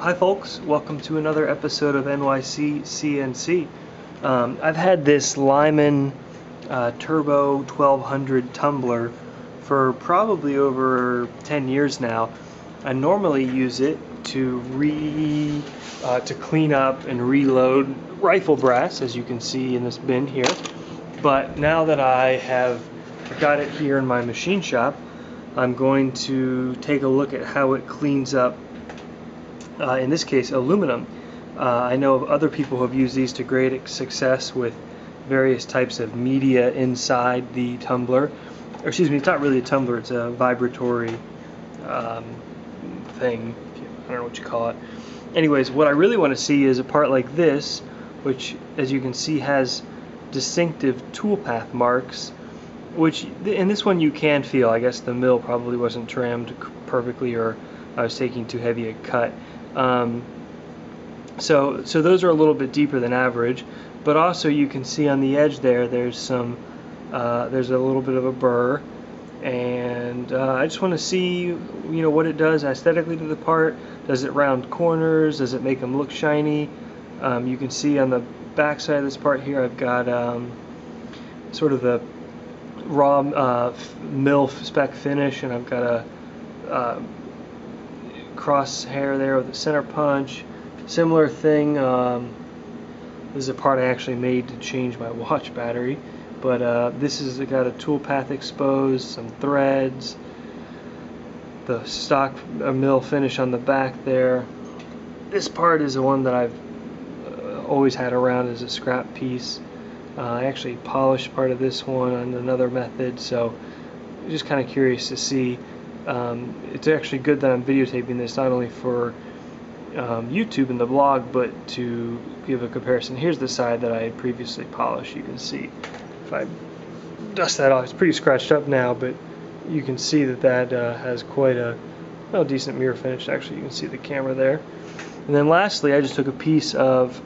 Hi folks, welcome to another episode of NYC CNC. Um, I've had this Lyman uh, Turbo 1200 tumbler for probably over 10 years now. I normally use it to re uh, to clean up and reload rifle brass as you can see in this bin here. But now that I have got it here in my machine shop, I'm going to take a look at how it cleans up uh, in this case aluminum. Uh, I know of other people who have used these to great success with various types of media inside the tumbler. Or excuse me, it's not really a tumbler, it's a vibratory um, thing. I don't know what you call it. Anyways, what I really want to see is a part like this, which as you can see has distinctive toolpath marks, which in this one you can feel. I guess the mill probably wasn't trammed perfectly or I was taking too heavy a cut. Um, so, so those are a little bit deeper than average, but also you can see on the edge there, there's some, uh, there's a little bit of a burr, and uh, I just want to see, you know, what it does aesthetically to the part. Does it round corners? Does it make them look shiny? Um, you can see on the back side of this part here, I've got um, sort of the raw uh, mill spec finish, and I've got a uh, crosshair there with a center punch. Similar thing, um, this is a part I actually made to change my watch battery, but uh, this has got a toolpath exposed, some threads, the stock uh, mill finish on the back there. This part is the one that I've uh, always had around as a scrap piece. Uh, I actually polished part of this one on another method, so just kind of curious to see um, it's actually good that I'm videotaping this not only for um, YouTube and the blog, but to give a comparison. Here's the side that I had previously polished. You can see if I dust that off, it's pretty scratched up now, but you can see that that uh, has quite a well, decent mirror finish. Actually, you can see the camera there. And then lastly, I just took a piece of,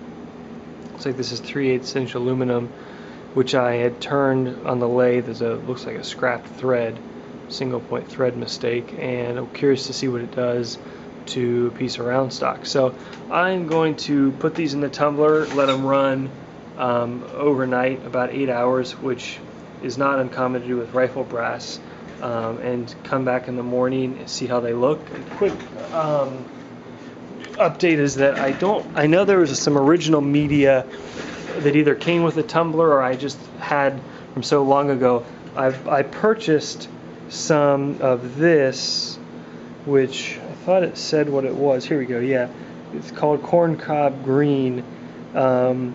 looks like this is 3 8 inch aluminum, which I had turned on the lathe as a, looks like a scrap thread single point thread mistake and I'm curious to see what it does to a piece of round stock. So I'm going to put these in the tumbler, let them run um, overnight, about eight hours, which is not uncommon to do with rifle brass, um, and come back in the morning and see how they look. A quick um, update is that I don't, I know there was some original media that either came with a tumbler or I just had from so long ago. I've I purchased some of this, which I thought it said what it was. Here we go. Yeah, it's called corncob green. Um,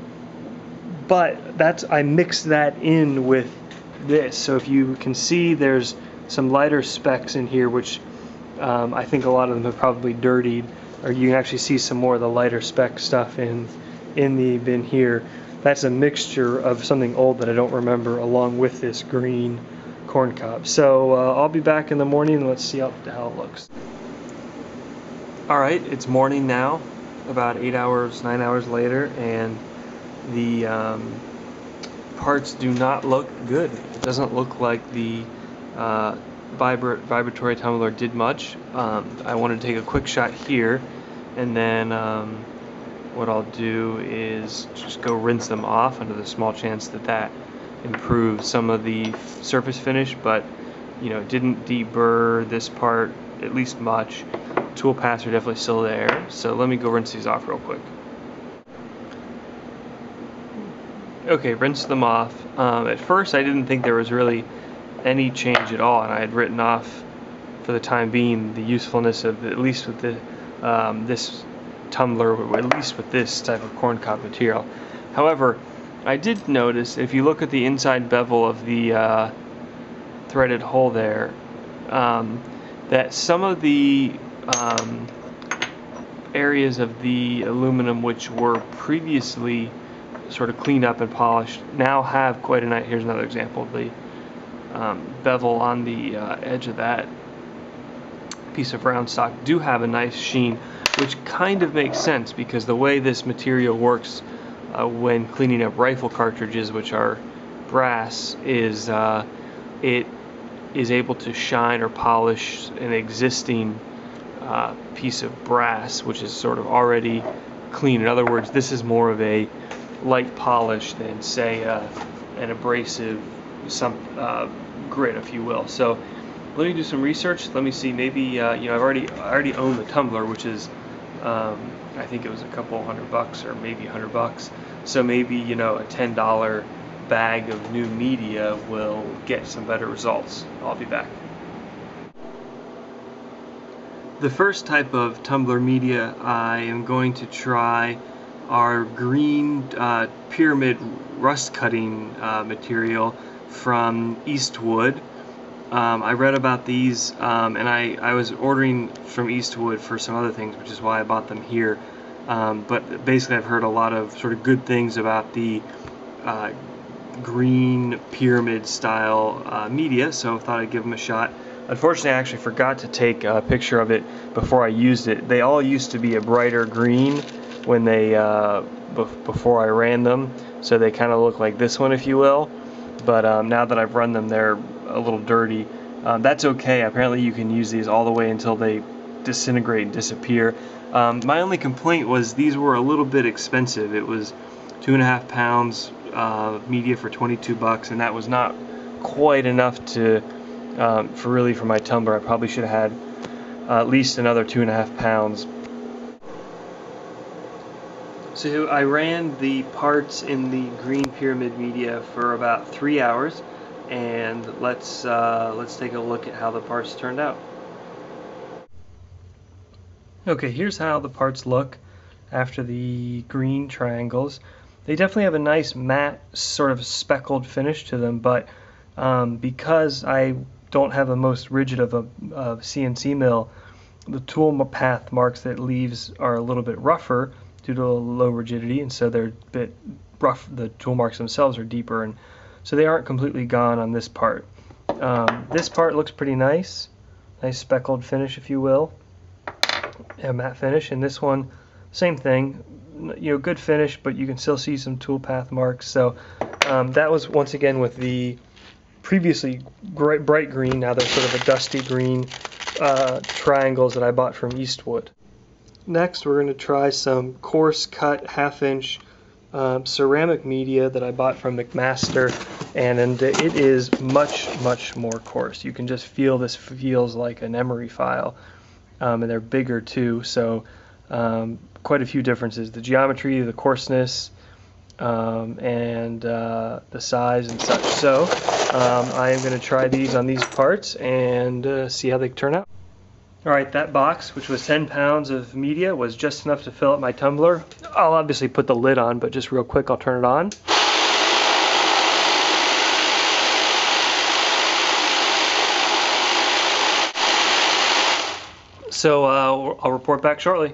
but that's I mixed that in with this. So if you can see, there's some lighter specks in here, which um, I think a lot of them have probably dirtied. Or you can actually see some more of the lighter spec stuff in in the bin here. That's a mixture of something old that I don't remember, along with this green corn cob. So uh, I'll be back in the morning and let's see how, how it looks. Alright, it's morning now, about 8 hours, 9 hours later, and the um, parts do not look good. It doesn't look like the uh, vibra vibratory tumbler did much. Um, I want to take a quick shot here, and then um, what I'll do is just go rinse them off under the small chance that that improve some of the surface finish, but you know, didn't deburr this part at least much. Tool paths are definitely still there, so let me go rinse these off real quick. Okay, rinse them off. Um, at first, I didn't think there was really any change at all, and I had written off for the time being the usefulness of at least with the um, this tumbler, at least with this type of corn cob material. However, I did notice if you look at the inside bevel of the uh, threaded hole there, um, that some of the um, areas of the aluminum which were previously sort of cleaned up and polished now have quite a nice. Here's another example the um, bevel on the uh, edge of that piece of round stock do have a nice sheen, which kind of makes sense because the way this material works uh, when cleaning up rifle cartridges, which are brass, is uh, it is able to shine or polish an existing uh, piece of brass, which is sort of already clean. In other words, this is more of a light polish than, say, uh, an abrasive some uh, grit, if you will. So let me do some research. Let me see. Maybe you know I've already I already own the tumbler, which is um, I think it was a couple hundred bucks or maybe a hundred bucks. So maybe you know a ten dollar bag of new media will get some better results. I'll be back. The first type of tumbler media I am going to try are green uh, pyramid rust cutting uh, material from Eastwood. Um, I read about these um, and I, I was ordering from Eastwood for some other things, which is why I bought them here. Um, but basically, I've heard a lot of sort of good things about the uh, green pyramid style uh, media, so I thought I'd give them a shot. Unfortunately, I actually forgot to take a picture of it before I used it. They all used to be a brighter green when they uh, before I ran them, so they kind of look like this one, if you will. But um, now that I've run them, they're a little dirty. Um, that's okay. Apparently, you can use these all the way until they disintegrate and disappear. Um, my only complaint was these were a little bit expensive. It was two and a half pounds uh, media for 22 bucks, and that was not quite enough to um, for really for my tumbler. I probably should have had uh, at least another two and a half pounds. So I ran the parts in the green pyramid media for about three hours, and let's uh, let's take a look at how the parts turned out. Okay, here's how the parts look after the green triangles. They definitely have a nice matte sort of speckled finish to them, but um, because I don't have the most rigid of a, CNC mill, the tool path marks that leaves are a little bit rougher due to low rigidity, and so they're a bit rough. The tool marks themselves are deeper, and so they aren't completely gone on this part. Um, this part looks pretty nice, nice speckled finish, if you will, a matte finish. And this one, same thing, you know, good finish, but you can still see some tool path marks. So um, that was once again with the previously bright, bright green. Now they're sort of a dusty green uh, triangles that I bought from Eastwood. Next, we're going to try some coarse cut half inch um, ceramic media that I bought from McMaster, and, and it is much, much more coarse. You can just feel this feels like an emery file, um, and they're bigger too. So um, quite a few differences: the geometry, the coarseness, um, and uh, the size and such. So um, I am going to try these on these parts and uh, see how they turn out. Alright, that box, which was 10 pounds of media, was just enough to fill up my tumbler. I'll obviously put the lid on, but just real quick, I'll turn it on. So uh, I'll report back shortly.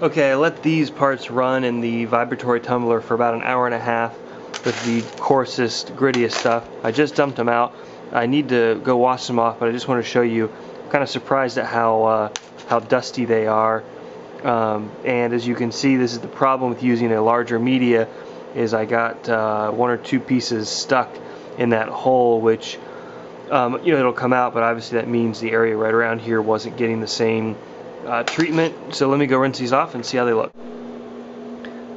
Okay, I let these parts run in the vibratory tumbler for about an hour and a half with the coarsest, grittiest stuff. I just dumped them out. I need to go wash them off, but I just want to show you. I'm kind of surprised at how uh, how dusty they are. Um, and as you can see, this is the problem with using a larger media is I got uh, one or two pieces stuck in that hole, which um, you know it'll come out, but obviously that means the area right around here wasn't getting the same uh, treatment. So let me go rinse these off and see how they look.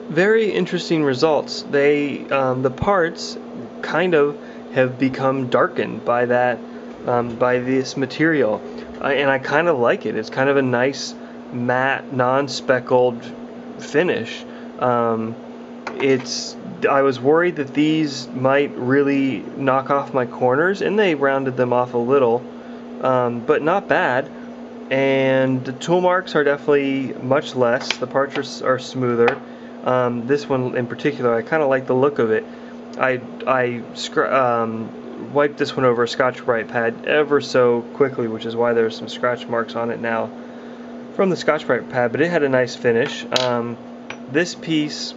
Very interesting results. They um, the parts kind of have become darkened by that um, by this material uh, and I kind of like it it's kind of a nice matte non-speckled finish um, it's I was worried that these might really knock off my corners and they rounded them off a little um, but not bad. And the tool marks are definitely much less. The parts are, smoother. Um, this one in particular I kind of like the look of it. I, I um, wiped this one over a Scotch-Brite pad ever so quickly, which is why there's some scratch marks on it now from the Scotch-Brite pad, but it had a nice finish. Um, this piece,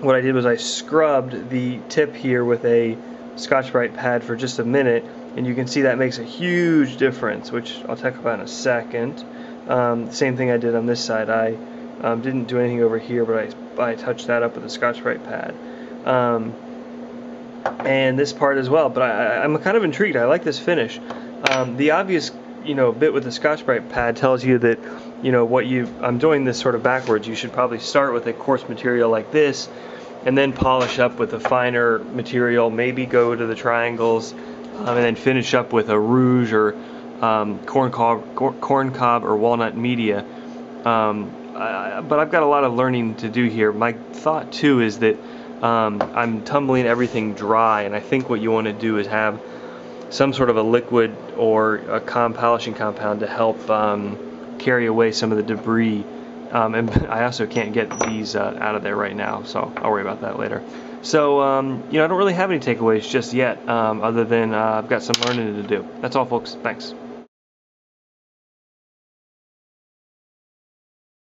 what I did was I scrubbed the tip here with a Scotch-Brite pad for just a minute, and you can see that makes a huge difference, which I'll talk about in a second. Um, same thing I did on this side. I um, didn't do anything over here, but I, I touched that up with a Scotch-Brite pad um, and this part as well. But I, am kind of intrigued. I like this finish. Um, the obvious you know bit with the Scotch-Brite pad tells you that you know what you I'm doing this sort of backwards. You should probably start with a coarse material like this, and then polish up with a finer material. Maybe go to the triangles, um, and then finish up with a rouge or um, corn cob, corn cob or walnut media. Um, I, but I've got a lot of learning to do here. My thought too is that um, I'm tumbling everything dry, and I think what you want to do is have some sort of a liquid or a com polishing compound to help um, carry away some of the debris. Um, and I also can't get these uh, out of there right now, so I'll worry about that later. So, um, you know, I don't really have any takeaways just yet, um, other than uh, I've got some learning to do. That's all, folks. Thanks.